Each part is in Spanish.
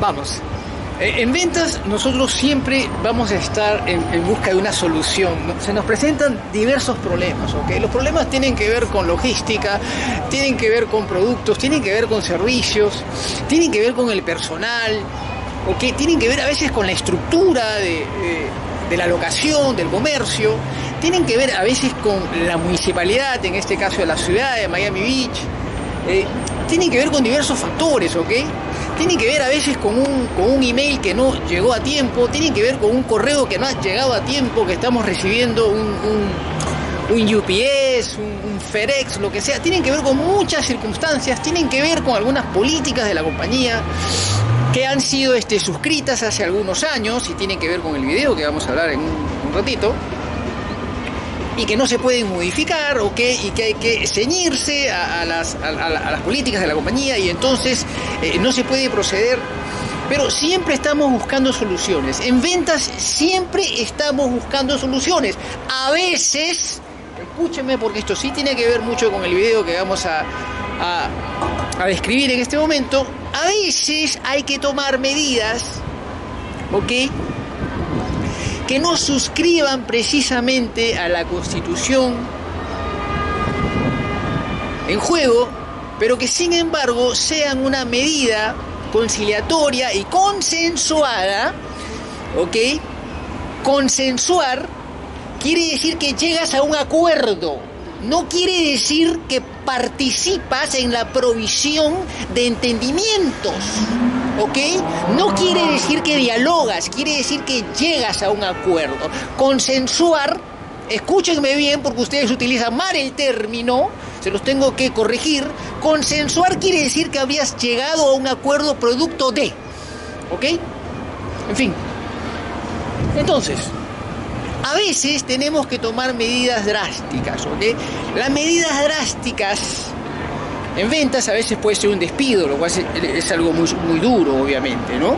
Vamos. Eh, En ventas nosotros siempre vamos a estar en, busca de una solución. Se nos presentan diversos problemas, ¿ok? Los problemas tienen que ver con logística, tienen que ver con productos, tienen que ver con servicios, tienen que ver con el personal, ¿ok? Tienen que ver a veces con la estructura de la locación, del comercio, tienen que ver a veces con la municipalidad, en este caso de la ciudad de Miami Beach, eh, tienen que ver con diversos factores, ¿ok? Tienen que ver a veces con un, con un email que no llegó a tiempo, tienen que ver con un correo que no ha llegado a tiempo, que estamos recibiendo un, un, UPS, un, un FedEx, lo que sea. Tienen que ver con muchas circunstancias, tienen que ver con algunas políticas de la compañía que han sido este, suscritas hace algunos años y tienen que ver con el video que vamos a hablar en un ratito y que no se pueden modificar o que, y que hay que ceñirse a, las, a, a la- a las políticas de la compañía y entonces eh, no se puede proceder. Pero siempre estamos buscando soluciones. En ventas siempre estamos buscando soluciones. A veces, escúchenme porque esto sí tiene que ver mucho con el video que vamos a, a describir en este momento. A veces hay que tomar medidas, ¿ok? Que no suscriban precisamente a la constitución en juego, pero que sin embargo sean una medida conciliatoria y consensuada, ¿ok? Consensuar quiere decir que llegas a un acuerdo, no quiere decir que participas en la provisión de entendimientos, ¿ok? No quiere decir que dialogas, quiere decir que llegas a un acuerdo. Consensuar, escúchenme bien porque ustedes utilizan mal el término, se los tengo que corregir. Consensuar quiere decir que habías llegado a un acuerdo producto de, ¿ok? En fin. Entonces, a veces tenemos que tomar medidas drásticas, ¿ok? Las medidas drásticas en ventas a veces puede ser un despido, lo cual es, algo muy, muy duro, obviamente, ¿no?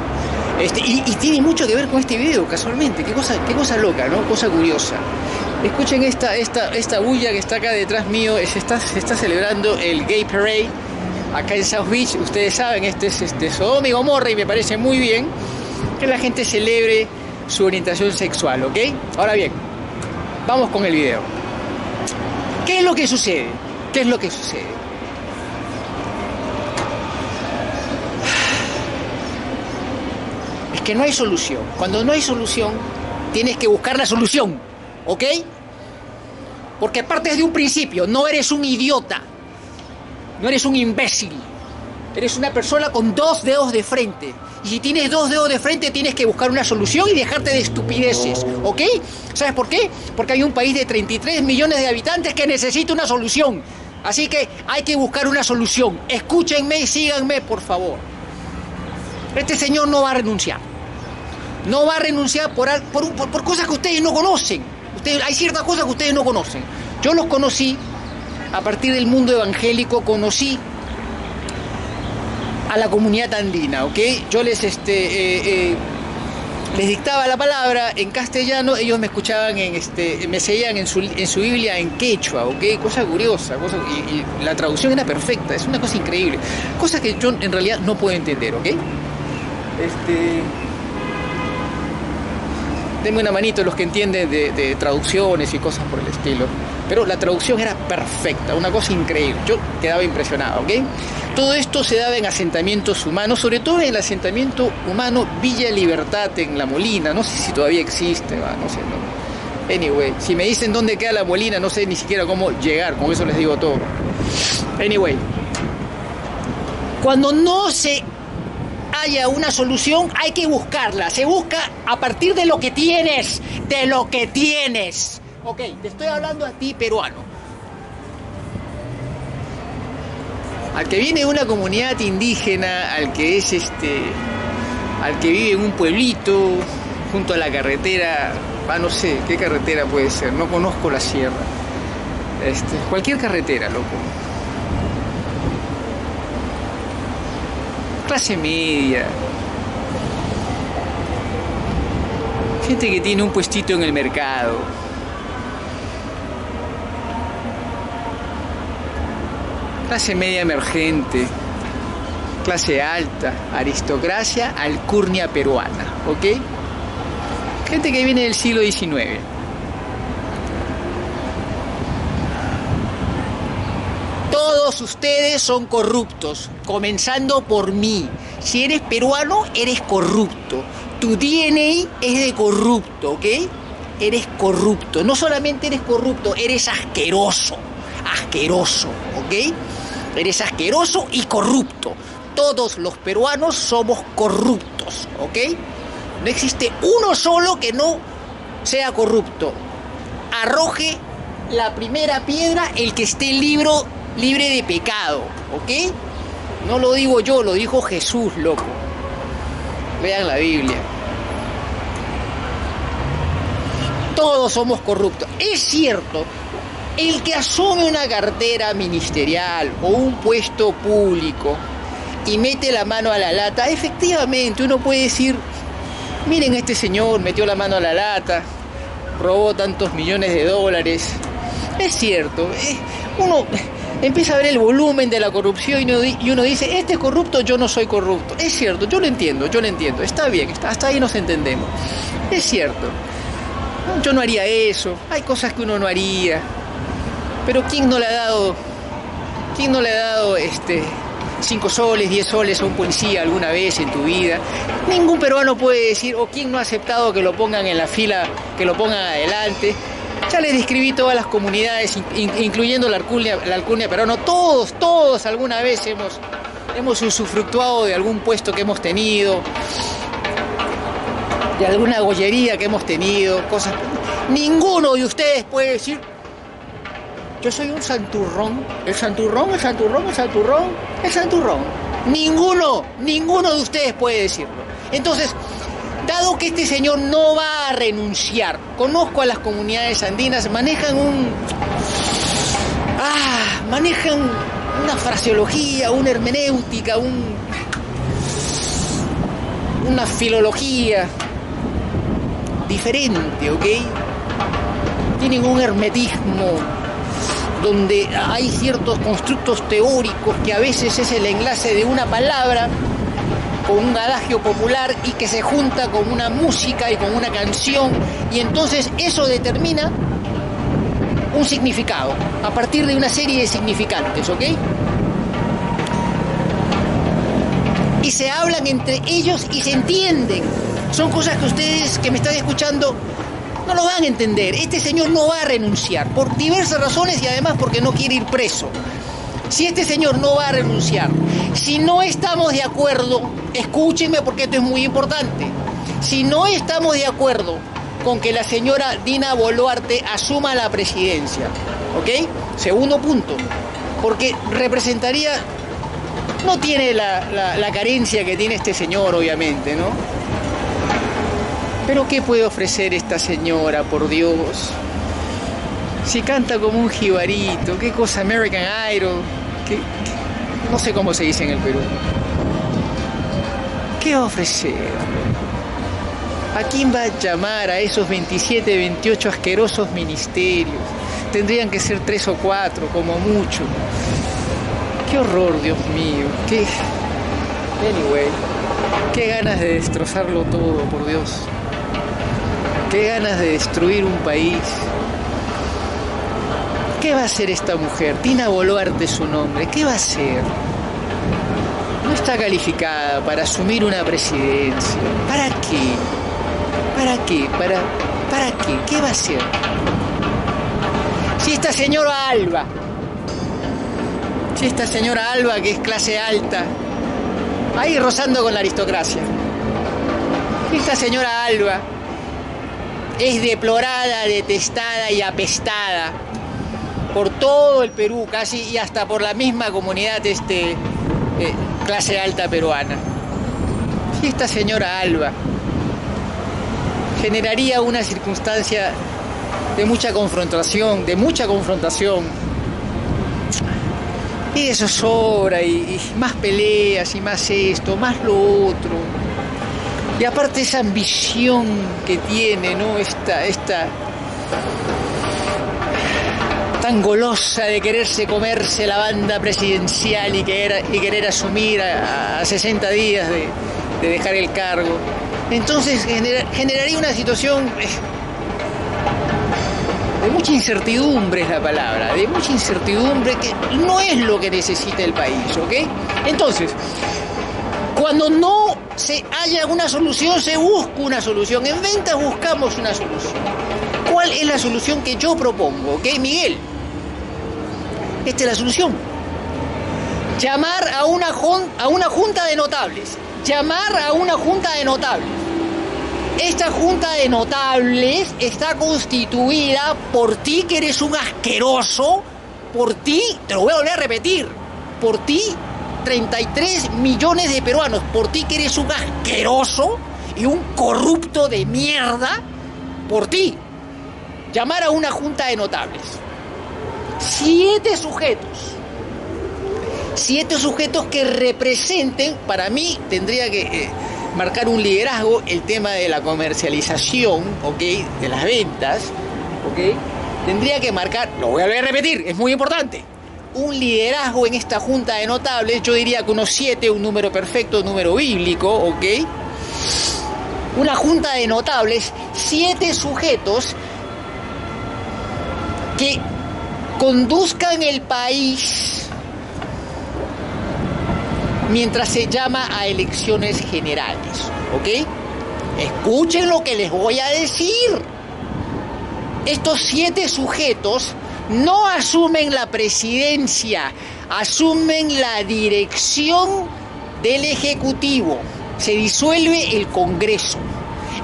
Este, y, tiene mucho que ver con este video, casualmente. Qué cosa, qué cosa loca, ¿no? Cosa curiosa. Escuchen esta, esta, esta bulla que está acá detrás mío. Se está, está celebrando el Gay Parade acá en South Beach. Ustedes saben, este es este, Sodoma y Gomorra y me parece muy bien que la gente celebre su orientación sexual, ¿ok? Ahora bien, vamos con el video. ¿Qué es lo que sucede? ¿Qué es lo que sucede? Es que no hay solución. Cuando no hay solución, tienes que buscar la solución, ¿ok? Porque partes de un principio, no eres un idiota, no eres un imbécil, eres una persona con dos dedos de frente. Y si tienes dos dedos de frente, tienes que buscar una solución y dejarte de estupideces, ¿ok? ¿Sabes por qué? Porque hay un país de 33 millones de habitantes que necesita una solución. Así que hay que buscar una solución. Escúchenme y síganme, por favor. Este señor no va a renunciar. No va a renunciar por, por- por cosas que ustedes no conocen. Ustedes, hay ciertas cosas que ustedes no conocen. Yo los conocí a partir del mundo evangélico, conocí a la comunidad andina, ¿ok? Yo les, este, eh, eh, les dictaba la palabra en castellano, ellos me escuchaban, en, este, me seguían en su, en su Biblia en quechua, ¿ok? Cosa curiosa, cosa, y, y la traducción era perfecta, es una cosa increíble. Cosa que yo en realidad no puedo entender, ¿ok? Este... Denme una manito los que entienden de, de traducciones y cosas por el estilo. Pero la traducción era perfecta, una cosa increíble. Yo quedaba impresionado, ¿ok? Todo esto se daba en asentamientos humanos, sobre todo en el asentamiento humano Villa Libertad en La Molina. No sé si todavía existe, no sé. No. Anyway, si me dicen dónde queda La Molina, no sé ni siquiera cómo llegar, con eso les digo todo. Anyway, cuando no se haya una solución, hay que buscarla. Se busca a partir de lo que tienes, de lo que tienes. Ok, te estoy hablando a ti, peruano. Al que viene de una comunidad indígena, al que es este, al que vive en un pueblito, junto a la carretera, ah, no sé, ¿qué carretera puede ser? No conozco la sierra. Este, cualquier carretera, loco. clase media, gente que tiene un puestito en el mercado. Clase media emergente. clase alta, aristocracia, alcurnia peruana, ¿ok? Gente que viene del siglo XIX. Todos ustedes son corruptos, comenzando por mí. Si eres peruano, eres corrupto. Tu DNA es de corrupto, ¿ok? Eres corrupto. No solamente eres corrupto, eres asqueroso. Asqueroso, ¿ok? Eres asqueroso y corrupto. Todos los peruanos somos corruptos, ¿ok? No existe uno solo que no sea corrupto. Arroje la primera piedra el que esté libre, libre de pecado, ¿ok? No lo digo yo, lo dijo Jesús, loco. Vean la Biblia. Todos somos corruptos. Es cierto, el que asume una cartera ministerial o un puesto público y mete la mano a la lata, efectivamente uno puede decir, miren este señor metió la mano a la lata, robó tantos millones de dólares. Es cierto, eh, uno empieza a ver el volumen de la corrupción y uno dice, este es corrupto, yo no soy corrupto. Es cierto, yo lo entiendo, yo lo entiendo, está bien, hasta ahí nos entendemos. Es cierto, yo no haría eso, hay cosas que uno no haría, pero ¿quién no le ha dado, quién no le ha dado este, 5 soles, 10 soles a un policía alguna vez en tu vida? Ningún peruano puede decir, o quién no ha aceptado que lo pongan en la fila, que lo pongan adelante. Ya les describí todas las comunidades, incluyendo la alcurnia, la alcurnia peruana. Todos, todos alguna vez hemos, hemos usufructuado de algún puesto que hemos tenido, de alguna gollería que hemos tenido, cosas. Ninguno de ustedes puede decir, yo soy un santurrón. El santurrón, el santurrón, el santurrón, el santurrón. Ninguno, ninguno de ustedes puede decirlo. Entonces, dado que este señor no va a renunciar, conozco a las comunidades andinas, manejan un... Ah, manejan una fraseología, una hermenéutica, un, una filología diferente, ¿ok? Tienen un hermetismo donde hay ciertos constructos teóricos que a veces es el enlace de una palabra con un adagio popular y que se junta con una música y con una canción y entonces eso determina un significado a partir de una serie de significantes, ¿ok? Y se hablan entre ellos y se entienden. Son cosas que ustedes que me están escuchando no lo van a entender. Este señor no va a renunciar por diversas razones y además porque no quiere ir preso. Si este señor no va a renunciar, si no estamos de acuerdo, escúchenme porque esto es muy importante. Si no estamos de acuerdo con que la señora Dina Boluarte asuma la presidencia, ¿ok? Segundo punto, porque representaría, no tiene la, la carencia que tiene este señor, obviamente, ¿no? Pero ¿qué puede ofrecer esta señora, por Dios? Si canta como un jibarito, ¿qué cosa? American Idol, ¿Qué, no sé cómo se dice en el Perú. ¿Qué ofrecer? ¿A quién va a llamar a esos 27, 28 asquerosos ministerios? Tendrían que ser tres o cuatro, como mucho. Qué horror, Dios mío. Qué. Anyway, qué ganas de destrozarlo todo, por Dios. Qué ganas de destruir un país. ¿Qué va a hacer esta mujer? Tina Boluarte su nombre. ¿Qué va a hacer? No está calificada para asumir una presidencia. ¿Para qué? ¿Para qué? ¿Para, para qué? ¿Qué va a hacer? Si esta señora Alba, si esta señora Alba que es clase alta, ahí rozando con la aristocracia, si esta señora Alba es deplorada, detestada y apestada por todo el Perú, casi y hasta por la misma comunidad este, eh, clase alta peruana. Y esta señora Alba generaría una circunstancia de mucha confrontación, de mucha confrontación. Y eso sobra, y más peleas, y más esto, más lo otro. Y aparte esa ambición que tiene, ¿no? Esta, esta, tan golosa de quererse comerse la banda presidencial y querer, y querer asumir a, 60 días de, dejar el cargo. Entonces generaría una situación eh, de mucha incertidumbre es la palabra, de mucha incertidumbre que no es lo que necesita el país, ¿ok? Entonces, cuando no se haya una solución, se busca una solución. En ventas buscamos una solución. ¿Cuál es la solución que yo propongo? ¿Ok, Miguel? Esta es la solución. Llamar a una, a una junta de notables. Llamar a una junta de notables. Esta junta de notables está constituida por ti que eres un asqueroso, por ti, te lo voy a volver a repetir, por ti 33 millones de peruanos, por ti que eres un asqueroso y un corrupto de mierda, por ti, llamar a una junta de notables. Siete sujetos. Siete sujetos que representen, para mí tendría que eh, marcar un liderazgo el tema de la comercialización, ¿ok? De las ventas, ¿ok? Tendría que marcar, lo voy a repetir, es muy importante, un liderazgo en esta junta de notables, yo diría que unos siete, un número perfecto, un número bíblico, ¿ok? Una junta de notables, siete sujetos que conduzcan el país mientras se llama a elecciones generales, ¿ok? Escuchen lo que les voy a decir. Estos siete sujetos no asumen la presidencia, asumen la dirección del Ejecutivo. Se disuelve el Congreso.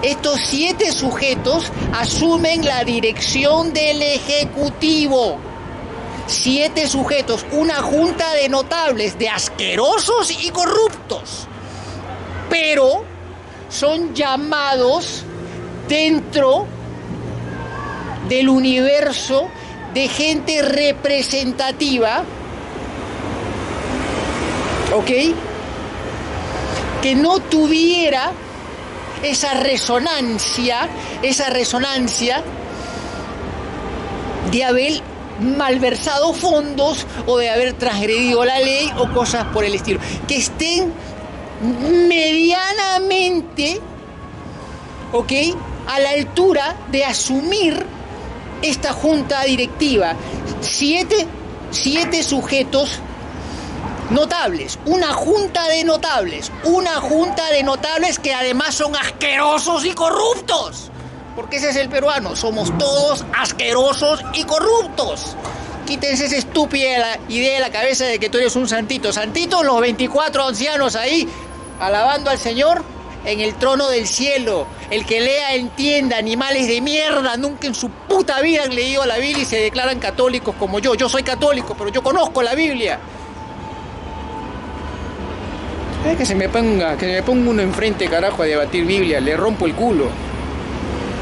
Estos siete sujetos asumen la dirección del Ejecutivo. Siete sujetos, una junta de notables, de asquerosos y corruptos. Pero son llamados dentro del universo de gente representativa, ¿ok? Que no tuviera esa resonancia, esa resonancia de haber malversado fondos o de haber transgredido la ley o cosas por el estilo. Que estén medianamente, ¿ok? A la altura de asumir esta junta directiva, siete, siete sujetos notables, una junta de notables, una junta de notables que además son asquerosos y corruptos. Porque ese es el peruano, somos todos asquerosos y corruptos. Quítense esa estúpida idea de la cabeza de que tú eres un santito. Santito, los 24 ancianos ahí, alabando al Señor, en el trono del cielo. El que lea entienda, animales de mierda, nunca en su puta vida han leído la Biblia y se declaran católicos como yo. Yo soy católico, pero yo conozco la Biblia. Es que se me ponga, que me ponga uno enfrente, carajo, a debatir Biblia, le rompo el culo.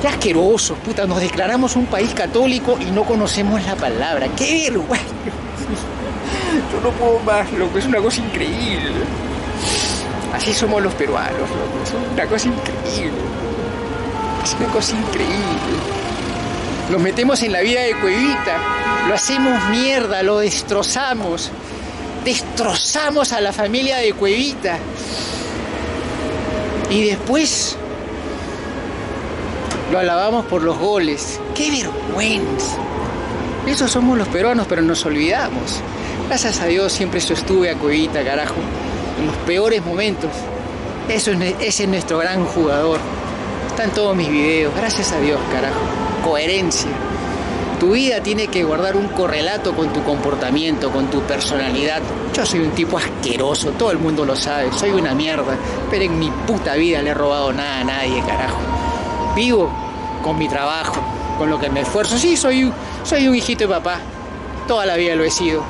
Qué asquerosos, puta, nos declaramos un país católico y no conocemos la palabra. ¡Qué vergüenza! Yo no puedo más, loco, es una cosa increíble. Así somos los peruanos, loco. Es una cosa increíble. Es una cosa increíble. Nos metemos en la vida de Cuevita, lo hacemos mierda, lo destrozamos. Destrozamos a la familia de Cuevita. Y después lo alabamos por los goles. ¡Qué vergüenza! Esos somos los peruanos, pero nos olvidamos. Gracias a Dios siempre yo estuve a Cuevita, carajo en los peores momentos. Eso es, ese es nuestro gran jugador. Está en todos mis videos. Gracias a Dios, carajo. Coherencia. Tu vida tiene que guardar un correlato con tu comportamiento, con tu personalidad. Yo soy un tipo asqueroso, todo el mundo lo sabe, soy una mierda, pero en mi puta vida le he robado nada a nadie, carajo. Vivo con mi trabajo, con lo que me esfuerzo. Sí, soy, soy un hijito de papá, toda la vida lo he sido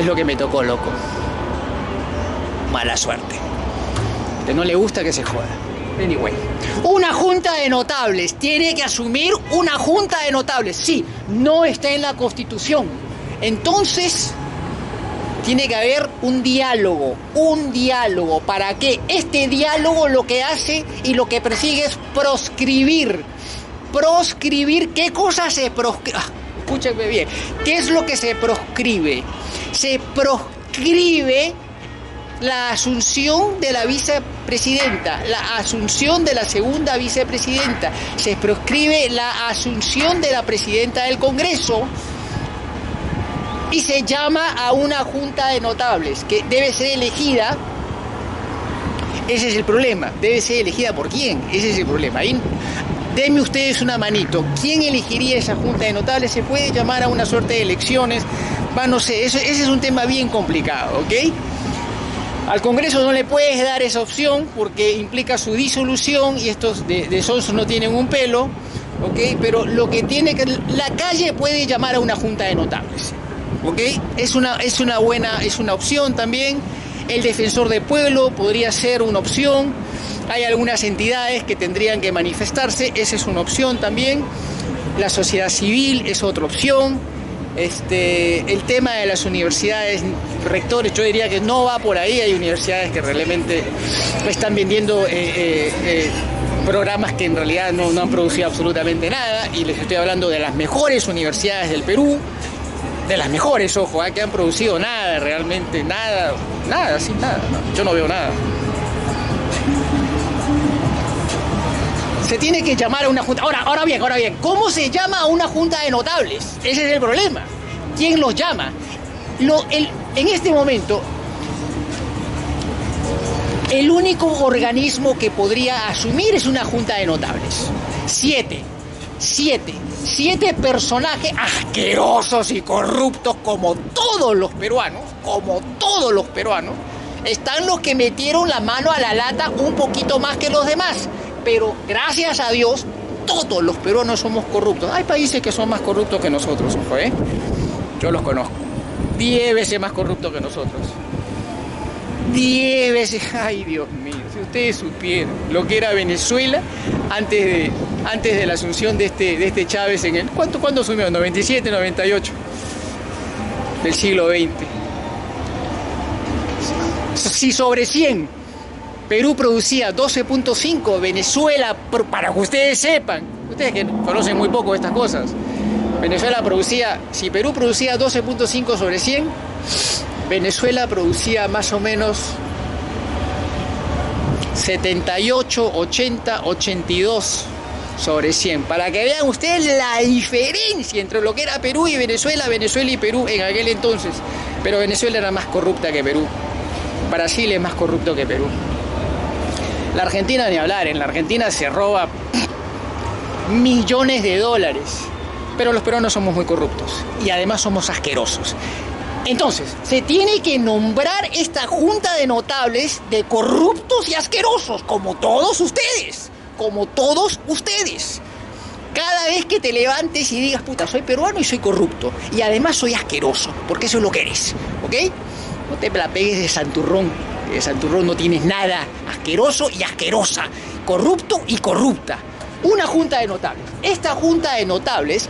es lo que me tocó, loco. Mala suerte. Que no le gusta que se joda. Anyway. Una junta de notables. Tiene que asumir una junta de notables. Sí, no está en la constitución. Entonces, tiene que haber un diálogo. Un diálogo. ¿Para qué? Este diálogo lo que hace y lo que persigue es proscribir proscribir. ¿Qué cosa se proscribe? Escúchenme bien. ¿Qué es lo que se proscribe? Se proscribe la asunción de la vicepresidenta, la asunción de la segunda vicepresidenta, se proscribe la asunción de la presidenta del Congreso y se llama a una junta de notables que debe ser elegida. Ese es el problema, debe ser elegida por quién, ese es el problema. Denme ustedes una manito, ¿quién elegiría esa junta de notables? Se puede llamar a una suerte de elecciones, va, no sé, ese es un tema bien complicado, ¿ok? Al Congreso no le puedes dar esa opción porque implica su disolución y estos de, de no tienen un pelo, ¿ok? Pero lo que tiene que... La calle puede llamar a una junta de notables, ¿ok? Es una, es una buena, es una opción también. El defensor de pueblo podría ser una opción. Hay algunas entidades que tendrían que manifestarse, esa es una opción también. La sociedad civil es otra opción. Este, el tema de las universidades, rectores, yo diría que no va por ahí. Hay universidades que realmente están vendiendo eh, eh, eh, programas que en realidad no, han producido absolutamente nada. Y les estoy hablando de las mejores universidades del Perú, de las mejores, ojo, que han producido nada, realmente nada, nada, sin nada. yo no veo nada. Se tiene que llamar a una junta. Ahora, ahora bien, ahora bien, ¿cómo se llama a una junta de notables? Ese es el problema. ¿Quién los llama? El, en este momento, el único organismo que podría asumir es una junta de notables. Siete, siete, siete personajes asquerosos y corruptos como todos los peruanos, como todos los peruanos. Están los que metieron la mano a la lata un poquito más que los demás pero gracias a Dios todos los peruanos somos corruptos. Hay países que son más corruptos que nosotros, ¿eh? Yo los conozco. Diez veces más corruptos que nosotros. Diez veces. Ay, Dios mío. Si ustedes supieran lo que era Venezuela antes de, antes de la asunción de este, de este Chávez en el. ¿Cuánto, ¿Cuándo asumió? 97, 98. Del siglo XX. Si sobre 100 Perú producía 12.5, Venezuela, para que ustedes sepan, ustedes que conocen muy poco estas cosas, Venezuela producía, si Perú producía 12.5 sobre 100, Venezuela producía más o menos 78, 80, 82 sobre 100. Para que vean ustedes la diferencia entre lo que era Perú y Venezuela, Venezuela y Perú en aquel entonces. Pero Venezuela era más corrupta que Perú. Brasil es más corrupto que Perú. La Argentina ni hablar, en la Argentina se roba millones de dólares, pero los peruanos somos muy corruptos y además somos asquerosos. Entonces, se tiene que nombrar esta junta de notables de corruptos y asquerosos, como todos ustedes, como todos ustedes. Cada vez que te levantes y digas, puta, soy peruano y soy corrupto, y además soy asqueroso, porque eso es lo que eres, ¿ok? No te la pegues de santurrón de Santurrón no tienes nada asqueroso y asquerosa, corrupto y corrupta. Una junta de notables. Esta junta de notables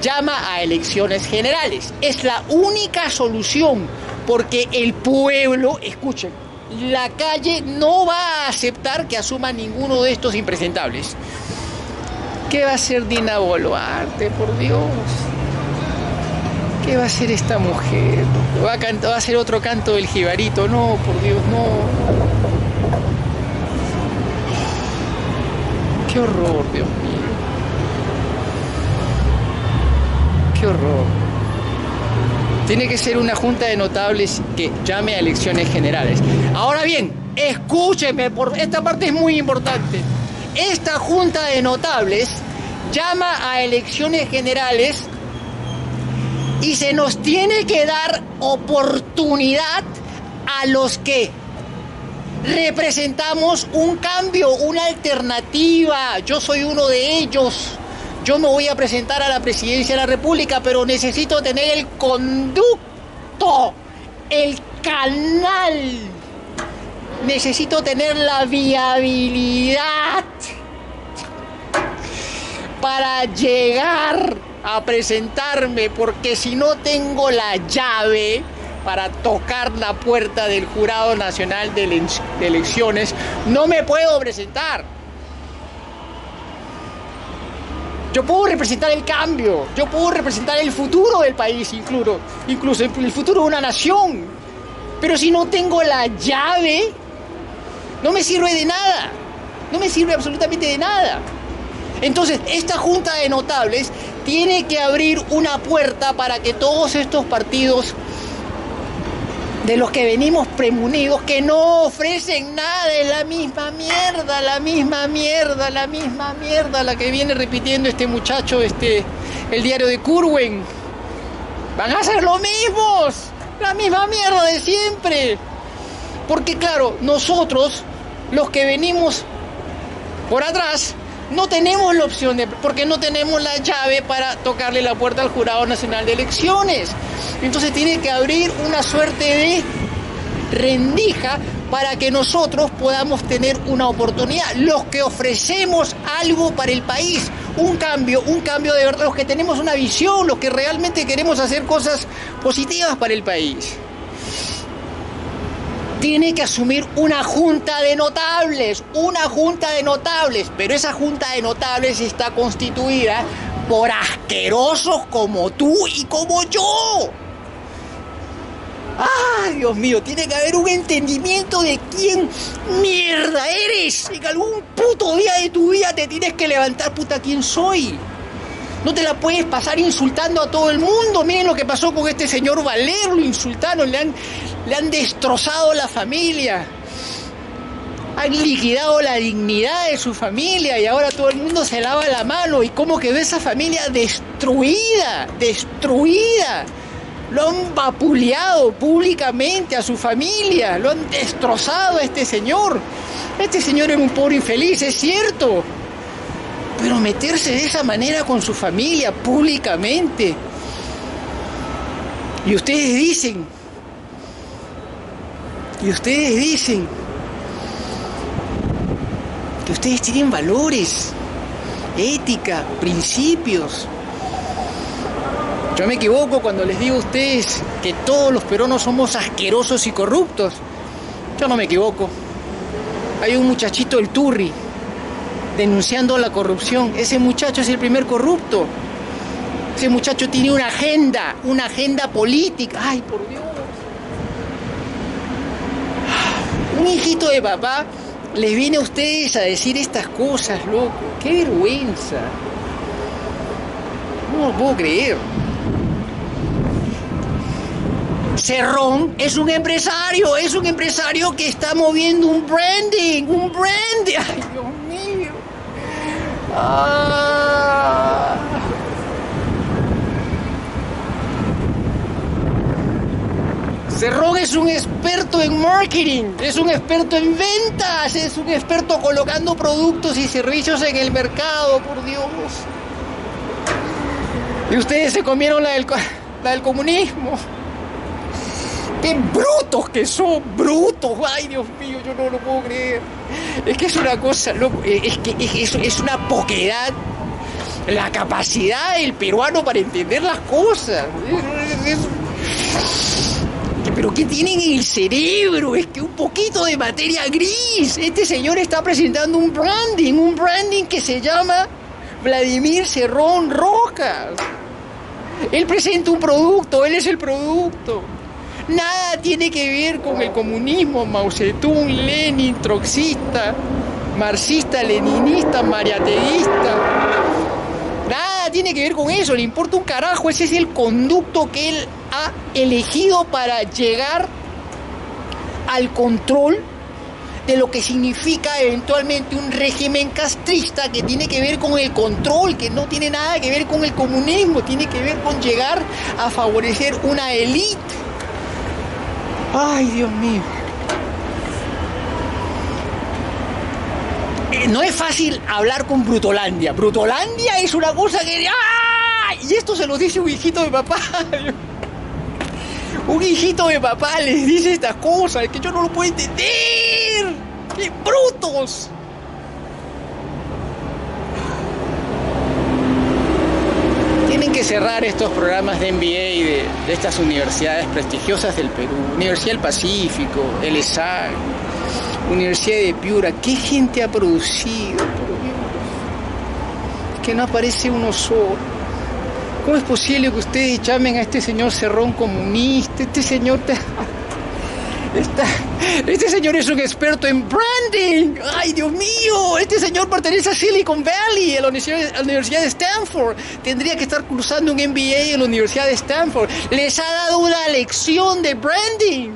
llama a elecciones generales. Es la única solución porque el pueblo, escuchen, la calle no va a aceptar que asuma ninguno de estos impresentables. ¿Qué va a hacer Dina Boluarte, por Dios? ¿Qué va a hacer esta mujer? ¿Va a, cantar, ¿Va a hacer otro canto del jibarito? No, por Dios, no. Qué horror, Dios mío. Qué horror. Tiene que ser una junta de notables que llame a elecciones generales. Ahora bien, escúcheme, esta parte es muy importante. Esta junta de notables llama a elecciones generales y se nos tiene que dar oportunidad a los que representamos un cambio, una alternativa. Yo soy uno de ellos. Yo me voy a presentar a la presidencia de la República, pero necesito tener el conducto, el canal. Necesito tener la viabilidad para llegar a presentarme porque si no tengo la llave para tocar la puerta del Jurado Nacional de, Elecciones, no me puedo presentar. Yo puedo representar el cambio, yo puedo representar el futuro del país, incluso, incluso el futuro de una nación. Pero si no tengo la llave, no me sirve de nada. No me sirve absolutamente de nada. Entonces, esta junta de notables tiene que abrir una puerta para que todos estos partidos de los que venimos premunidos, que no ofrecen nada, es la misma mierda, la misma mierda, la misma mierda, la que viene repitiendo este muchacho, este, el diario de Curwen. Van a ser los mismos, la misma mierda de siempre. Porque claro, nosotros, los que venimos por atrás, no tenemos la opción de, porque no tenemos la llave para tocarle la puerta al Jurado Nacional de Elecciones. Entonces tiene que abrir una suerte de rendija para que nosotros podamos tener una oportunidad. Los que ofrecemos algo para el país, un cambio, un cambio de verdad, los que tenemos una visión, los que realmente queremos hacer cosas positivas para el país tiene que asumir una junta de notables, una junta de notables, pero esa junta de notables está constituida por asquerosos como tú y como yo. ¡Ay, Dios mío! Tiene que haber un entendimiento de quién mierda eres. En algún puto día de tu vida te tienes que levantar, puta, quién soy. No te la puedes pasar insultando a todo el mundo. Miren lo que pasó con este señor Valer, lo insultaron, le han, le han destrozado la familia. Han liquidado la dignidad de su familia y ahora todo el mundo se lava la mano y cómo quedó esa familia destruida, destruida. Lo han vapuleado públicamente a su familia, lo han destrozado a este señor. Este señor es un pobre infeliz, es cierto. Pero meterse de esa manera con su familia públicamente. Y ustedes dicen, y ustedes dicen que ustedes tienen valores, ética, principios. Yo me equivoco cuando les digo a ustedes que todos los peruanos somos asquerosos y corruptos. Yo no me equivoco. Hay un muchachito, el Turri, denunciando la corrupción. Ese muchacho es el primer corrupto. Ese muchacho tiene una agenda, una agenda política. Ay, por Dios. Hijito de papá les viene a ustedes a decir estas cosas, loco. Qué vergüenza. No lo puedo creer. Cerrón es un empresario, es un empresario que está moviendo un branding, un branding. Ay, Dios mío. Ah. Cerrón es un experto en marketing, es un experto en ventas, es un experto colocando productos y servicios en el mercado, por Dios. Y ustedes se comieron la del, comunismo. ¡Qué brutos que son! ¡Brutos! ¡Ay, Dios mío! Yo no lo puedo creer. Es que es una cosa, es, es una poquedad. La capacidad del peruano para entender las cosas. Pero ¿qué tienen en el cerebro? Es que un poquito de materia gris. Este señor está presentando un branding, un branding que se llama Vladimir Cerrón Rojas. Él presenta un producto, él es el producto. Nada tiene que ver con el comunismo, Mao Zedong, Lenin, troxista, marxista, leninista, mariateísta. Tiene que ver con eso, le importa un carajo, ese es el conducto que él ha elegido para llegar al control de lo que significa eventualmente un régimen castrista que tiene que ver con el control, que no tiene nada que ver con el comunismo, tiene que ver con llegar a favorecer una élite Ay, Dios mío. No es fácil hablar con Brutolandia. Brutolandia es una cosa que... ¡Ah! Y esto se lo dice un hijito de papá. un hijito de papá les dice estas cosas que yo no lo puedo entender. ¡Qué brutos! que cerrar estos programas de MBA de, de estas universidades prestigiosas del Perú. Universidad del Pacífico, el ESAC, Universidad de Piura. ¿Qué gente ha producido? que no aparece uno solo. ¿Cómo es posible que ustedes llamen a este señor Cerrón comunista? Este señor... este señor es un experto en branding. ¡Ay, Dios mío! Este señor pertenece a Silicon Valley, a la Universidad de Stanford. Tendría que estar cruzando un MBA en la Universidad de Stanford. Les ha dado una lección de branding.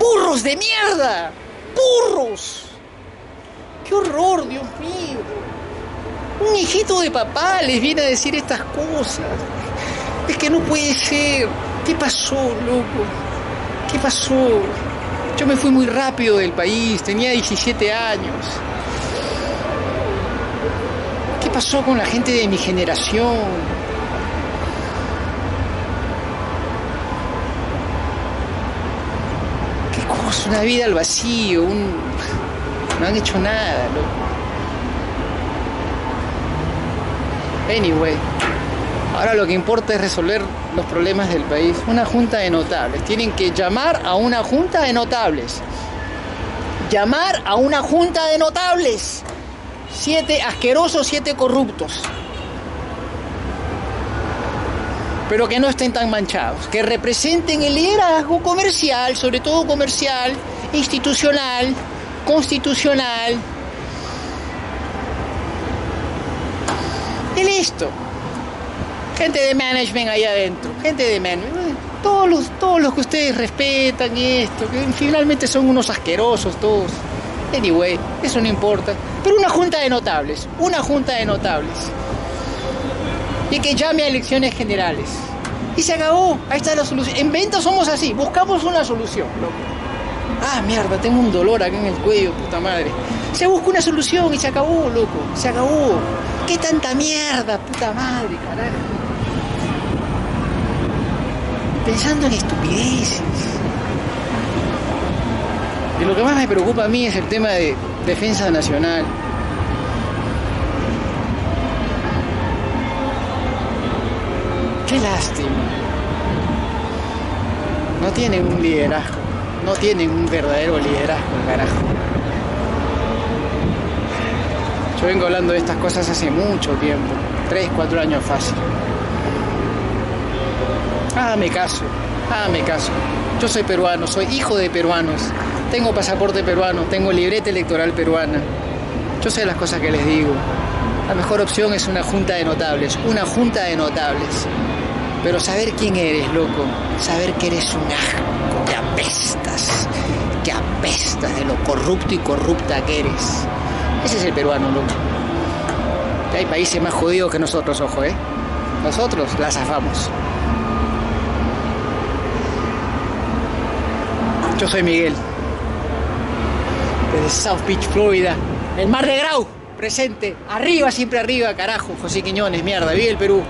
¡Burros de mierda! ¡Burros! ¡Qué horror, Dios mío! Un hijito de papá les viene a decir estas cosas. Es que no puede ser. ¿Qué pasó, loco? ¿Qué pasó? Yo me fui muy rápido del país, tenía 17 años. ¿Qué pasó con la gente de mi generación? ¿Qué cosa? Una vida al vacío, no han hecho nada, loco. Anyway. Ahora lo que importa es resolver los problemas del país. Una junta de notables. Tienen que llamar a una junta de notables. Llamar a una junta de notables. Siete asquerosos, siete corruptos. Pero que no estén tan manchados. Que representen el liderazgo comercial, sobre todo comercial, institucional, constitucional. Y listo gente de management ahí adentro, gente de management, todos los, todos los que ustedes respetan y esto, que finalmente son unos asquerosos todos. Anyway, eso no importa. Pero una junta de notables, una junta de notables. Y que llame a elecciones generales. Y se acabó. Ahí está la solución. En venta somos así, buscamos una solución, loco. Ah, mierda, tengo un dolor acá en el cuello, puta madre. Se busca una solución y se acabó, loco. Se acabó. ¿Qué tanta mierda, puta madre, carajo? pensando en estupideces. Y lo que más me preocupa a mí es el tema de defensa nacional. Qué lástima. No tienen un liderazgo. No tienen un verdadero liderazgo, carajo. Yo vengo hablando de estas cosas hace mucho tiempo. Tres, cuatro años fácil. Hágame caso, hágame caso. Yo soy peruano, soy hijo de peruanos. Tengo pasaporte peruano, tengo libreta electoral peruana. Yo sé las cosas que les digo. La mejor opción es una junta de notables, una junta de notables. Pero saber quién eres, loco. Saber que eres un asco, que apestas, que apestas de lo corrupto y corrupta que eres. Ese es el peruano, loco. Hay países más jodidos que nosotros, ojo, ¿eh? Nosotros las zafamos. Yo soy Miguel, desde South Beach, Florida. El Mar de Grau, presente. Arriba, siempre arriba, carajo. José Quiñones, mierda, vive el Perú.